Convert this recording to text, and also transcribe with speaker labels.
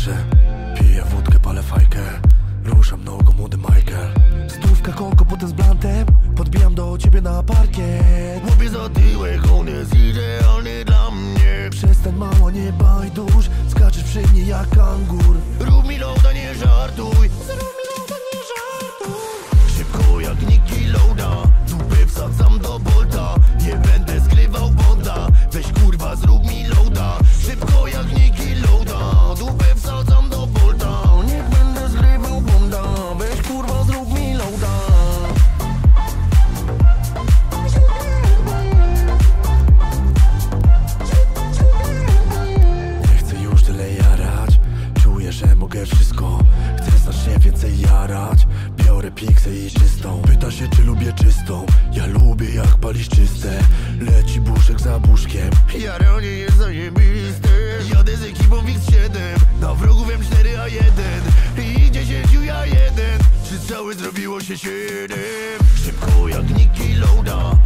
Speaker 1: patrzę. Piję wódkę, palę fajkę. Ruszam nogą młody Michael. Zdrówka koko, potem z blantem Podbijam do ciebie na parkiet. Łopię
Speaker 2: za tyłek, on jest idealny dla mnie.
Speaker 1: Przestań mała, nie bajdusz Skaczesz przy mnie jak kangur Rób
Speaker 2: mi loda, nie żal
Speaker 1: że mogę wszystko. Chcę znacznie więcej jarać. Biorę piksę i czystą. Pyta się czy lubię czystą. Ja lubię jak palisz czyste. Leci buszek za buszkiem.
Speaker 2: Jaranie jest zajebiste Jadę z ekipą X7
Speaker 1: Na wrogu wiem 4 a 1 I
Speaker 2: 10 ja 1
Speaker 1: Czy
Speaker 2: całe zrobiło się 7 Szybko jak Niki Loada